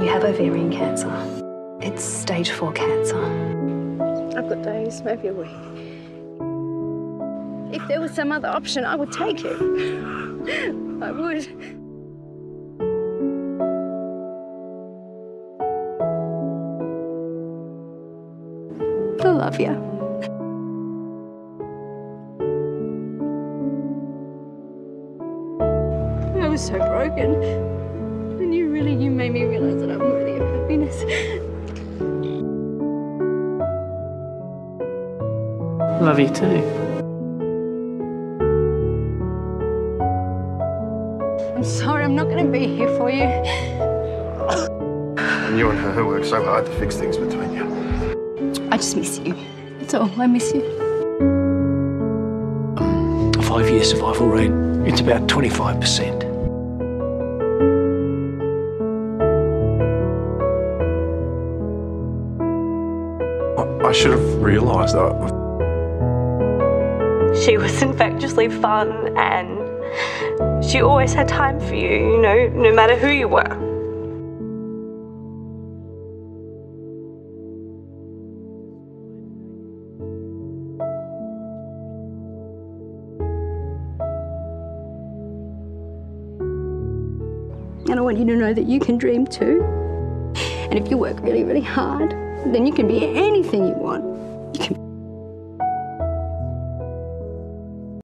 You have ovarian cancer. It's stage four cancer. I've got days, maybe a week. If there was some other option, I would take it. I would. I love you. I was so broken. And you really, you made me realize that I'm worthy of happiness. Love you too. I'm sorry, I'm not going to be here for you. And you and her work so hard to fix things between you. I just miss you. That's all. I miss you. A five year survival rate, it's about 25%. I should have realised that. She was infectiously fun and she always had time for you, you know, no matter who you were. And I want you to know that you can dream too. And if you work really, really hard, then you can be anything you want.